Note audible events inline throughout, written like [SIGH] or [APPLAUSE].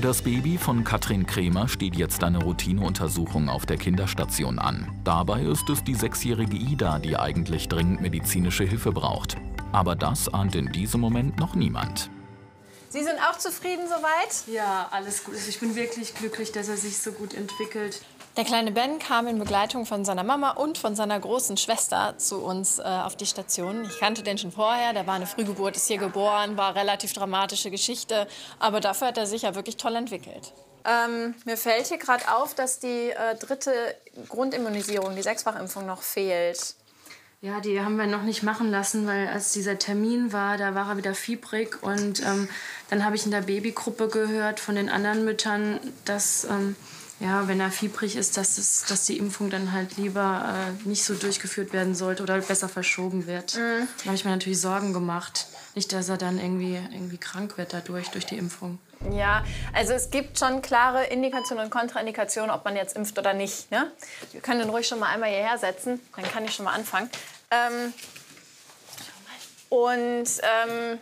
Für das Baby von Katrin Kremer steht jetzt eine Routineuntersuchung auf der Kinderstation an. Dabei ist es die sechsjährige Ida, die eigentlich dringend medizinische Hilfe braucht. Aber das ahnt in diesem Moment noch niemand. Sie sind auch zufrieden soweit? Ja, alles gut. Also ich bin wirklich glücklich, dass er sich so gut entwickelt. Der kleine Ben kam in Begleitung von seiner Mama und von seiner großen Schwester zu uns äh, auf die Station. Ich kannte den schon vorher, der war eine Frühgeburt, ist hier geboren, war relativ dramatische Geschichte. Aber dafür hat er sich ja wirklich toll entwickelt. Ähm, mir fällt hier gerade auf, dass die äh, dritte Grundimmunisierung, die Sechsfachimpfung, noch fehlt. Ja, die haben wir noch nicht machen lassen, weil als dieser Termin war, da war er wieder fiebrig. Und ähm, dann habe ich in der Babygruppe gehört von den anderen Müttern, dass ähm, ja, wenn er fiebrig ist, dass, es, dass die Impfung dann halt lieber äh, nicht so durchgeführt werden sollte oder besser verschoben wird. Mhm. Da habe ich mir natürlich Sorgen gemacht. Nicht, dass er dann irgendwie, irgendwie krank wird dadurch, durch die Impfung. Ja, also es gibt schon klare Indikationen und Kontraindikationen, ob man jetzt impft oder nicht. Ne? Wir können den ruhig schon mal einmal hierher setzen, dann kann ich schon mal anfangen. Ähm, und ähm,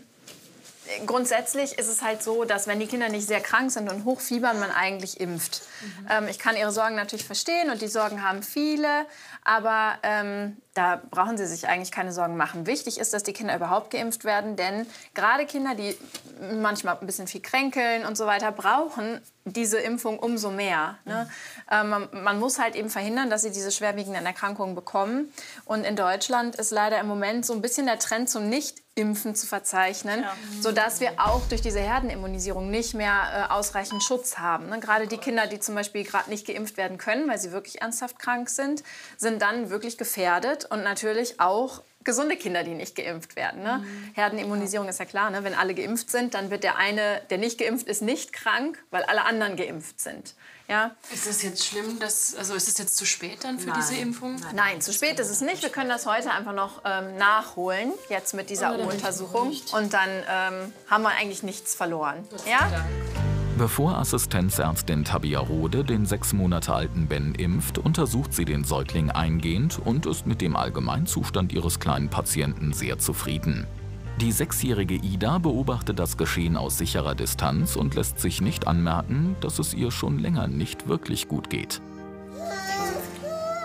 grundsätzlich ist es halt so, dass wenn die Kinder nicht sehr krank sind und hochfiebern, man eigentlich impft. Mhm. Ähm, ich kann ihre Sorgen natürlich verstehen und die Sorgen haben viele, aber ähm, da brauchen sie sich eigentlich keine Sorgen machen. Wichtig ist, dass die Kinder überhaupt geimpft werden, denn gerade Kinder, die manchmal ein bisschen viel kränkeln und so weiter, brauchen diese Impfung umso mehr. Ne? Mhm. Ähm, man muss halt eben verhindern, dass sie diese schwerwiegenden Erkrankungen bekommen. Und in Deutschland ist leider im Moment so ein bisschen der Trend zum Nicht-Impfen zu verzeichnen, ja. sodass wir auch durch diese Herdenimmunisierung nicht mehr äh, ausreichend Schutz haben. Ne? Gerade die Kinder, die zum Beispiel gerade nicht geimpft werden können, weil sie wirklich ernsthaft krank sind, sind dann wirklich gefährdet und natürlich auch gesunde Kinder, die nicht geimpft werden. Ne? Mhm. Herdenimmunisierung ist ja klar, ne? wenn alle geimpft sind, dann wird der eine, der nicht geimpft ist, nicht krank, weil alle anderen geimpft sind. Ja? Ist das jetzt schlimm? Dass, also ist es jetzt zu spät dann für Nein. diese Impfung? Nein, Nein zu spät ist es nicht. Wir können das heute einfach noch ähm, nachholen, jetzt mit dieser U-Untersuchung. Und dann ähm, haben wir eigentlich nichts verloren. Ja? Bevor Assistenzärztin Tabia Rode den sechs Monate alten Ben impft, untersucht sie den Säugling eingehend und ist mit dem Allgemeinzustand ihres kleinen Patienten sehr zufrieden. Die sechsjährige Ida beobachtet das Geschehen aus sicherer Distanz und lässt sich nicht anmerken, dass es ihr schon länger nicht wirklich gut geht.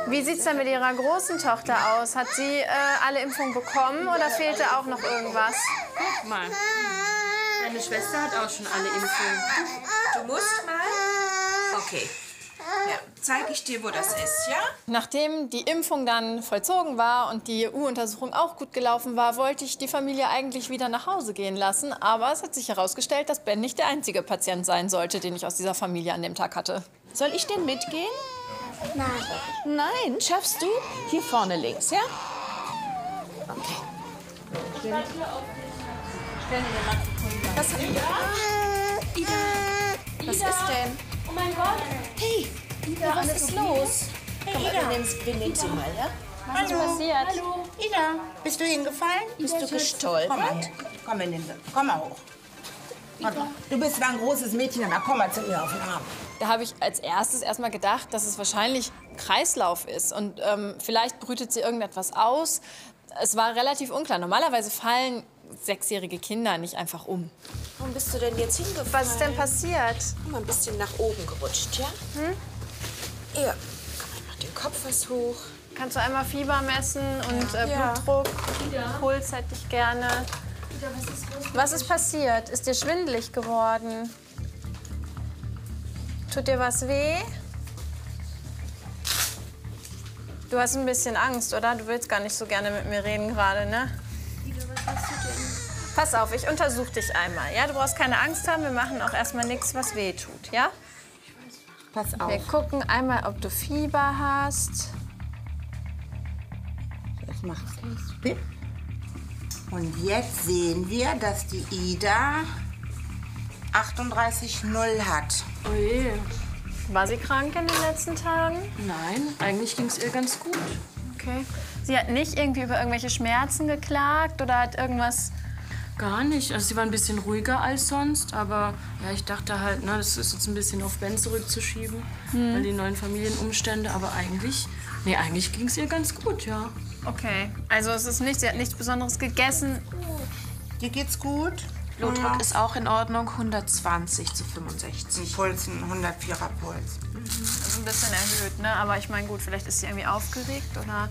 Wie sieht es denn mit Ihrer großen Tochter aus? Hat sie äh, alle Impfungen bekommen oder fehlte auch noch irgendwas? Mal. Deine Schwester hat auch schon alle Impfungen. Du musst mal? Okay. Ja, zeige ich dir, wo das ist, ja? Nachdem die Impfung dann vollzogen war und die U-Untersuchung auch gut gelaufen war, wollte ich die Familie eigentlich wieder nach Hause gehen lassen. Aber es hat sich herausgestellt, dass Ben nicht der einzige Patient sein sollte, den ich aus dieser Familie an dem Tag hatte. Soll ich denn mitgehen? Nein. Nein, schaffst du? Hier vorne links, ja? Okay. Was, Ida? Ida? Was ist denn? Oh mein Gott. Hey, Ida, was ist los? Hey, Komm, Ida. Wir nehmen sie mal, ja? Was ist passiert? Hallo. Ida, bist du hingefallen? Bist du gestolpert? Komm mal, komm, in den, komm mal hoch. Du bist zwar ein großes Mädchen, aber komm mal zu mir auf den Arm. Da habe ich als erstes erstmal gedacht, dass es wahrscheinlich Kreislauf ist. Und ähm, vielleicht brütet sie irgendetwas aus. Es war relativ unklar. Normalerweise fallen sechsjährige Kinder nicht einfach um. Warum bist du denn jetzt hingefallen? Was ist denn passiert? Mal, ein bisschen nach oben gerutscht, ja? Hm? Ja. Komm, mach den Kopf was hoch. Kannst du einmal Fieber messen und äh, ja. Blutdruck? Ja. Puls hätte ich gerne. was, ist was ist passiert? Ist dir schwindelig geworden? Tut dir was weh? Du hast ein bisschen Angst, oder? Du willst gar nicht so gerne mit mir reden gerade, ne? Pass auf, ich untersuche dich einmal. Ja, du brauchst keine Angst haben. Wir machen auch erstmal nichts, was weh tut. Ja? Pass auf. Wir gucken einmal, ob du Fieber hast. Das macht es. Und jetzt sehen wir, dass die Ida 38,0 hat. Oh je. War sie krank in den letzten Tagen? Nein, eigentlich ging es ihr ganz gut. Okay. Sie hat nicht irgendwie über irgendwelche Schmerzen geklagt oder hat irgendwas Gar nicht. Also sie war ein bisschen ruhiger als sonst, aber ja, ich dachte halt, na, das ist jetzt ein bisschen auf Ben zurückzuschieben, hm. weil die neuen Familienumstände. Aber eigentlich, nee, eigentlich ging es ihr ganz gut, ja. Okay, also es ist nicht, sie hat nichts Besonderes gegessen. Dir geht's gut? Blutdruck ist auch in Ordnung, 120 zu 65. Puls, ein 104er Puls. ist ein bisschen erhöht, ne? Aber ich meine, gut, vielleicht ist sie irgendwie aufgeregt oder.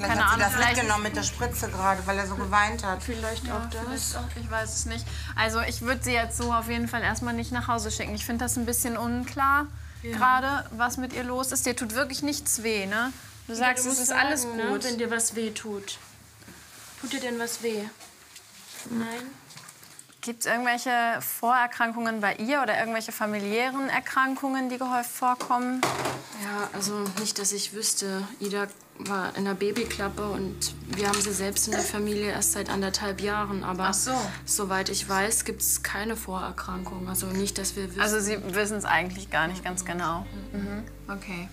Ja, Vielleicht keine hat sie Ahnung. das Vielleicht mitgenommen mit der Spritze gerade, weil er so geweint hat. Vielleicht auch das. Ich weiß es nicht. Also ich würde sie jetzt so auf jeden Fall erstmal nicht nach Hause schicken. Ich finde das ein bisschen unklar gerade, was mit ihr los ist. Dir tut wirklich nichts weh, ne? Du sagst, Du es ist alles sagen, gut. Ne, wenn dir was weh tut. Tut dir denn was weh? Nein? Gibt es irgendwelche Vorerkrankungen bei ihr oder irgendwelche familiären Erkrankungen, die gehäuft vorkommen? Ja, also nicht, dass ich wüsste. Ida war in der Babyklappe und wir haben sie selbst in der Familie erst seit anderthalb Jahren. Aber Ach so. soweit ich weiß, gibt es keine Vorerkrankung. Also nicht, dass wir wissen. Also Sie wissen es eigentlich gar nicht ganz genau. Mhm. Okay.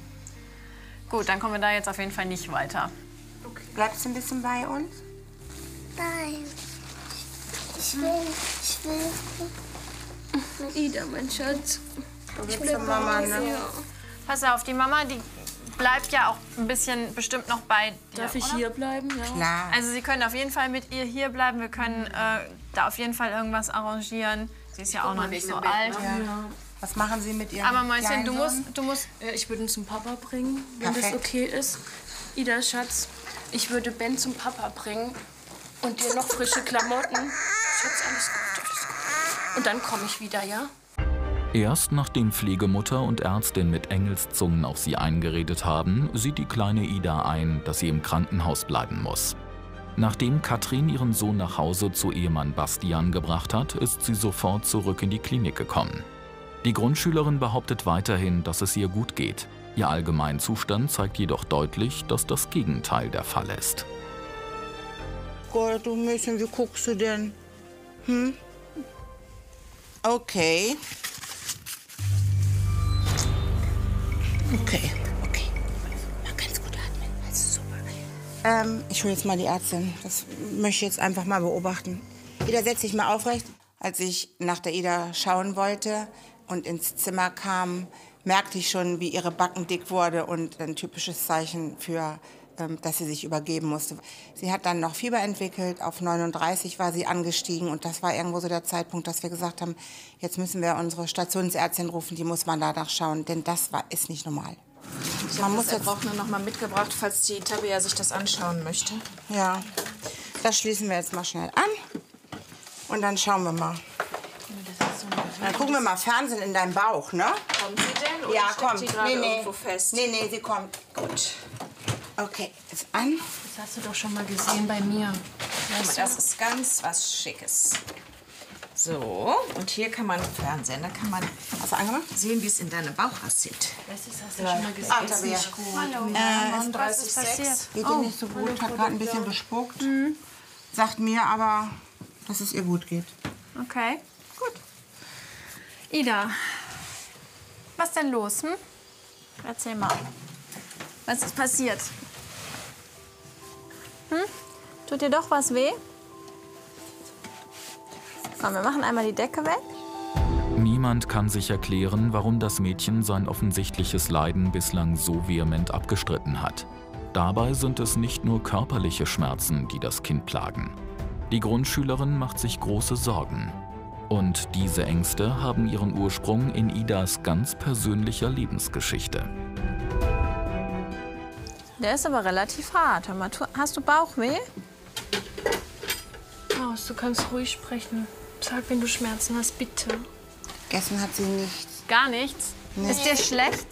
Gut, dann kommen wir da jetzt auf jeden Fall nicht weiter. Bleibst du ein bisschen bei uns? Nein. Ich will, ich will. Ida, mein Schatz. Ich will Mama, ne? Pass auf, die Mama, die bleibt ja auch ein bisschen bestimmt noch bei dir. Darf ich oder? hier bleiben? Ja. Klar. Also Sie können auf jeden Fall mit ihr hier bleiben. Wir können äh, da auf jeden Fall irgendwas arrangieren. Sie ist ja auch noch nicht so alt. Was machen Sie mit Ihrem Aber Mäuschen, du musst, du musst Äh, Ich würde ihn zum Papa bringen, wenn Perfekt. das okay ist. Ida, Schatz, ich würde Ben zum Papa bringen und dir noch frische Klamotten. Schatz, alles gut, alles gut. Und dann komme ich wieder, ja? Erst nachdem Pflegemutter und Ärztin mit Engelszungen auf sie eingeredet haben, sieht die kleine Ida ein, dass sie im Krankenhaus bleiben muss. Nachdem Katrin ihren Sohn nach Hause zu Ehemann Bastian gebracht hat, ist sie sofort zurück in die Klinik gekommen. Die Grundschülerin behauptet weiterhin, dass es ihr gut geht. Ihr Allgemeinzustand zeigt jedoch deutlich, dass das Gegenteil der Fall ist. Gott, du Mädchen, wie guckst du denn? Hm? Okay. Okay, okay. Mal ganz gut atmen. Das ist super. Ähm, ich hole jetzt mal die Ärztin. Das möchte ich jetzt einfach mal beobachten. Ida, setz dich mal aufrecht. Als ich nach der Ida schauen wollte und ins Zimmer kam, merkte ich schon, wie ihre Backen dick wurde und ein typisches Zeichen für, dass sie sich übergeben musste. Sie hat dann noch Fieber entwickelt, auf 39 war sie angestiegen und das war irgendwo so der Zeitpunkt, dass wir gesagt haben, jetzt müssen wir unsere Stationsärztin rufen, die muss man danach schauen, denn das war, ist nicht normal. Ich Man habe muss das Erbrochene noch mal mitgebracht, falls die Tabea sich das anschauen möchte. Ja, das schließen wir jetzt mal schnell an und dann schauen wir mal. Dann gucken wir mal Fernsehen in deinem Bauch, ne? Kommt sie denn? Oder Ja, steckt komm. sie gerade Nee, nee. irgendwo fest? Nee, nee, sie kommt. Gut. Okay, jetzt an. Das hast du doch schon mal gesehen bei mir. Mal, das ist ganz was Schickes. So, und hier kann man Fernsehen, da kann man sehen, wie es in deinem Bauch aussieht. Das hast du schon mal gesehen. Ah, Tabea. Hallo. was ist passiert? Geht ihr nicht so gut, hat gerade ein bisschen gespuckt. Sagt mir aber, dass es ihr gut geht. Okay, gut. Ida, was denn los, hm? Erzähl mal. Was ist passiert? Hm? Tut dir doch was weh? Komm, wir machen einmal die Decke weg. Niemand kann sich erklären, warum das Mädchen sein offensichtliches Leiden bislang so vehement abgestritten hat. Dabei sind es nicht nur körperliche Schmerzen, die das Kind plagen. Die Grundschülerin macht sich große Sorgen. Und diese Ängste haben ihren Ursprung in Idas ganz persönlicher Lebensgeschichte. Der ist aber relativ hart. Hör mal, hast du Bauchweh? Maus, du kannst ruhig sprechen. Sag, wenn du Schmerzen hast, bitte. Gegessen hat sie nichts. Gar nichts. Ist dir schlecht?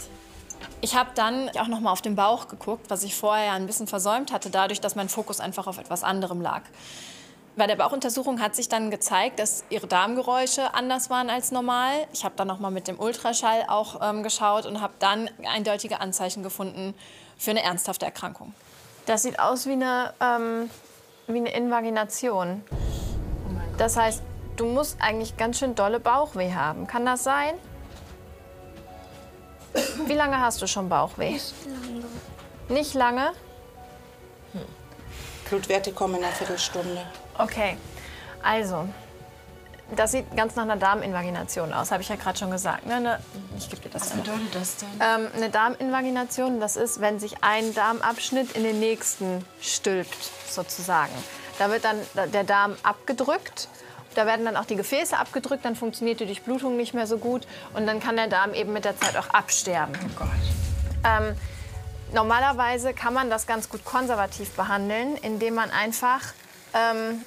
Ich habe dann auch noch mal auf den Bauch geguckt, was ich vorher ein bisschen versäumt hatte, dadurch, dass mein Fokus einfach auf etwas anderem lag. Bei der Bauchuntersuchung hat sich dann gezeigt, dass ihre Darmgeräusche anders waren als normal. Ich habe dann noch mal mit dem Ultraschall auch ähm, geschaut und habe dann eindeutige Anzeichen gefunden für eine ernsthafte Erkrankung. Das sieht aus wie eine, ähm, wie eine Invagination. Das heißt, du musst eigentlich ganz schön dolle Bauchweh haben. Kann das sein? Wie lange hast du schon Bauchweh? Nicht lange. Blutwerte kommen in einer Viertelstunde. Okay, also, das sieht ganz nach einer Darminvagination aus, habe ich ja gerade schon gesagt. Ne? Eine, ich gebe dir das Was bedeutet das denn? Ähm, eine Darminvagination, das ist, wenn sich ein Darmabschnitt in den nächsten stülpt, sozusagen. Da wird dann der Darm abgedrückt Da werden dann auch die Gefäße abgedrückt, dann funktioniert die Durchblutung nicht mehr so gut und dann kann der Darm eben mit der Zeit auch absterben. Oh Gott. Ähm, normalerweise kann man das ganz gut konservativ behandeln, indem man einfach, ähm,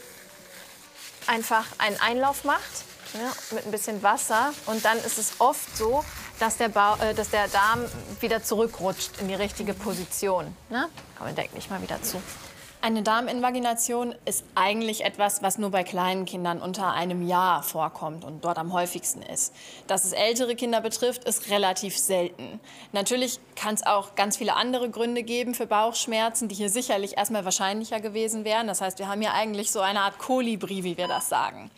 einfach einen Einlauf macht ja, mit ein bisschen Wasser und dann ist es oft so, dass der, ba äh, dass der Darm wieder zurückrutscht in die richtige Position. Ne? Komm, deck dich mal wieder zu. Eine Darminvagination ist eigentlich etwas, was nur bei kleinen Kindern unter einem Jahr vorkommt und dort am häufigsten ist. Dass es ältere Kinder betrifft, ist relativ selten. Natürlich kann es auch ganz viele andere Gründe geben für Bauchschmerzen, die hier sicherlich erstmal wahrscheinlicher gewesen wären. Das heißt, wir haben hier eigentlich so eine Art Kolibri, wie wir das sagen.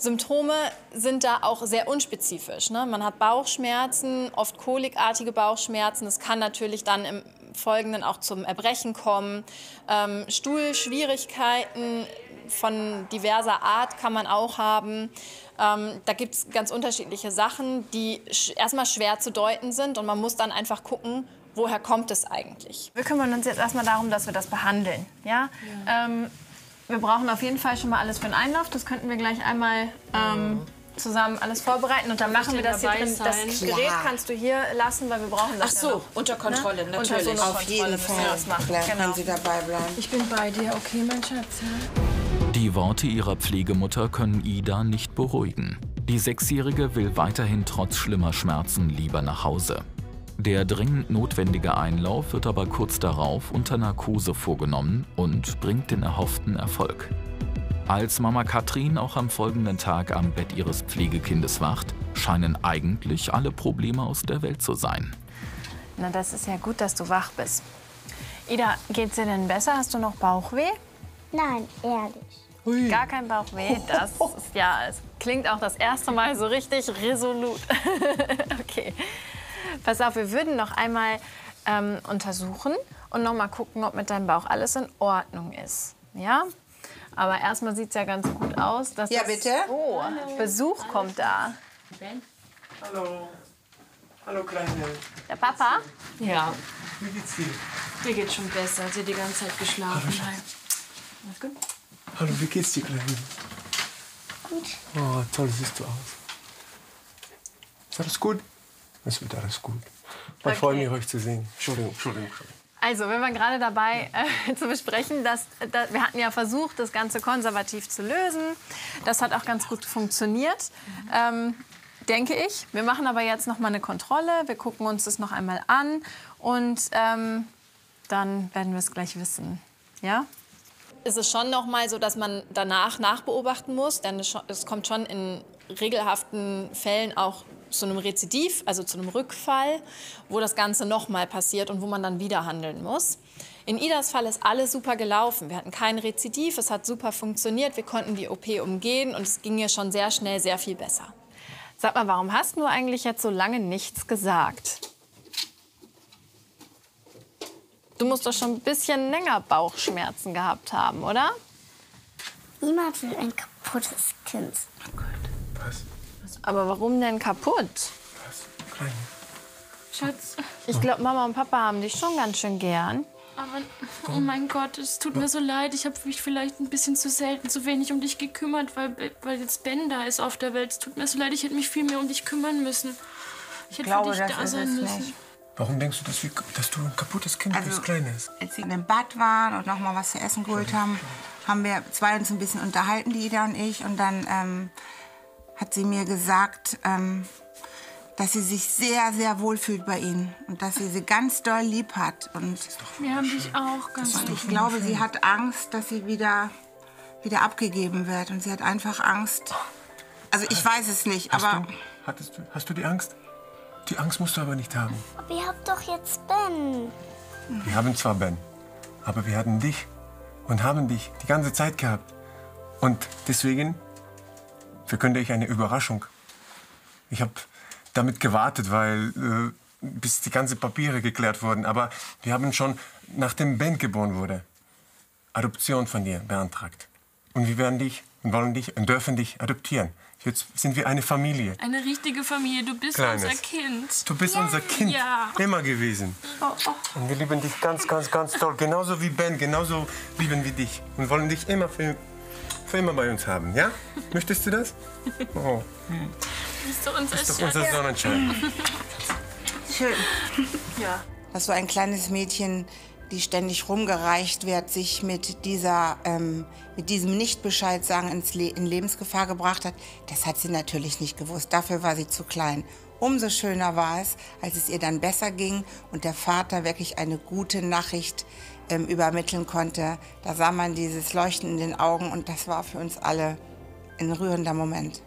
Symptome sind da auch sehr unspezifisch. Ne? Man hat Bauchschmerzen, oft kolikartige Bauchschmerzen. Es kann natürlich dann im Folgenden auch zum Erbrechen kommen. Ähm, Stuhlschwierigkeiten von diverser Art kann man auch haben. Ähm, da gibt es ganz unterschiedliche Sachen, die sch erstmal schwer zu deuten sind und man muss dann einfach gucken, woher kommt es eigentlich. Wir kümmern uns jetzt erstmal darum, dass wir das behandeln. Ja? ja. Ähm, wir brauchen auf jeden Fall schon mal alles für den Einlauf. Das könnten wir gleich einmal ähm, zusammen alles vorbereiten. Und dann machen wir das hier drin. Das Gerät Klar. kannst du hier lassen, weil wir brauchen das Ach so, ja unter Kontrolle, ne? natürlich. Unter so Auf jeden Fall. Das machen. Klar, genau. Sie dabei bleiben. Ich bin bei dir, okay, mein Schatz. Die Worte ihrer Pflegemutter können Ida nicht beruhigen. Die Sechsjährige will weiterhin trotz schlimmer Schmerzen lieber nach Hause. Der dringend notwendige Einlauf wird aber kurz darauf unter Narkose vorgenommen und bringt den erhofften Erfolg. Als Mama Katrin auch am folgenden Tag am Bett ihres Pflegekindes wacht, scheinen eigentlich alle Probleme aus der Welt zu sein. Na, das ist ja gut, dass du wach bist. Ida, geht's dir denn besser? Hast du noch Bauchweh? Nein, ehrlich. Ui. Gar kein Bauchweh. Das [LAUGHS] ist ja, es klingt auch das erste Mal so richtig resolut. [LAUGHS] okay. Pass auf, wir würden noch einmal ähm, untersuchen und noch mal gucken, ob mit deinem Bauch alles in Ordnung ist. Ja? Aber erstmal sieht es ja ganz gut aus. Dass ja, bitte. Oh, Besuch Hallo. kommt da. Ben? Hallo. Hallo, Kleine. Der Papa? Ja. Wie geht's dir? Mir geht's schon besser. Sie hat die ganze Zeit geschlafen. Hallo, Alles gut? Hallo, wie geht's dir, Kleine? Gut. Oh, toll siehst du aus. Ist alles gut? Es wird alles gut. Ich okay. freue mich, euch zu sehen. Entschuldigung, Entschuldigung. Also, wir waren gerade dabei äh, [LAUGHS] zu besprechen, dass, dass, wir hatten ja versucht, das Ganze konservativ zu lösen. Das hat auch ganz gut funktioniert, ähm, denke ich. Wir machen aber jetzt noch mal eine Kontrolle. Wir gucken uns das noch einmal an und ähm, dann werden wir es gleich wissen. Ja? Ist es schon noch mal so, dass man danach nachbeobachten muss, denn es kommt schon in regelhaften Fällen auch zu einem Rezidiv, also zu einem Rückfall, wo das Ganze nochmal passiert und wo man dann wieder handeln muss. In Idas Fall ist alles super gelaufen. Wir hatten kein Rezidiv, es hat super funktioniert, wir konnten die OP umgehen und es ging ihr schon sehr schnell sehr viel besser. Sag mal, warum hast du eigentlich jetzt so lange nichts gesagt? Du musst doch schon ein bisschen länger Bauchschmerzen gehabt haben, oder? Niemand will ein kaputtes Kind. Oh Gott, was? Aber warum denn kaputt? Was? Kleine. Schatz. Ich glaube, Mama und Papa haben dich schon ganz schön gern. Aber, oh mein Gott, es tut mir so leid. Ich habe mich vielleicht ein bisschen zu selten, zu wenig um dich gekümmert, weil, weil jetzt Ben da ist auf der Welt. Es tut mir so leid, ich hätte mich viel mehr um dich kümmern müssen. Ich hätte glaube, für dich da sein müssen. Nicht. Warum denkst du, dass, wir, dass, du ein kaputtes Kind also, bist, Kleines? Als sie in dem Bad waren und noch mal was zu essen geholt haben, haben wir zwei uns ein bisschen unterhalten, die Ida und ich. Und dann ähm, hat sie mir gesagt, ähm, dass sie sich sehr, sehr wohl fühlt bei ihnen und dass sie sie ganz doll lieb hat. Und wir haben dich auch ganz Und ich glaube, sie hat Angst, dass sie wieder, wieder abgegeben wird. Und sie hat einfach Angst. Also ich weiß es nicht, hast aber... Du, hattest du, hast du die Angst? Die Angst musst du aber nicht haben. Aber ihr habt doch jetzt Ben. Wir haben zwar Ben, aber wir hatten dich und haben dich die ganze Zeit gehabt. Und deswegen verkünde ich eine Überraschung. Ich habe damit gewartet, weil äh, bis die ganzen Papiere geklärt wurden. Aber wir haben schon, nachdem Ben geboren wurde, Adoption von dir beantragt. Und wir werden dich und wollen dich und dürfen dich adoptieren. Jetzt sind wir eine Familie. Eine richtige Familie. Du bist Kleines. unser Kind. Du bist ja. unser Kind. Ja. Immer gewesen. Oh, oh. Und wir lieben dich ganz, ganz, ganz toll. Genauso wie Ben. Genauso lieben wir dich. Und wollen dich immer für für immer bei uns haben, ja? Möchtest du das? Oh, Ist doch unser das ist doch unser Sonnenschein. Schön. Ja. dass so ein kleines Mädchen, die ständig rumgereicht wird, sich mit, dieser, ähm, mit diesem Nichtbescheid sagen ins Le in Lebensgefahr gebracht hat, das hat sie natürlich nicht gewusst. Dafür war sie zu klein. Umso schöner war es, als es ihr dann besser ging und der Vater wirklich eine gute Nachricht ähm, übermitteln konnte. Da sah man dieses Leuchten in den Augen und das war für uns alle ein rührender Moment.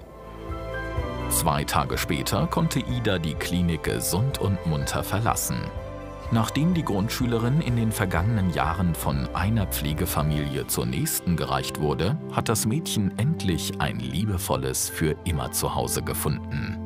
Zwei Tage später konnte Ida die Klinik gesund und munter verlassen. Nachdem die Grundschülerin in den vergangenen Jahren von einer Pflegefamilie zur nächsten gereicht wurde, hat das Mädchen endlich ein liebevolles für immer Zuhause gefunden.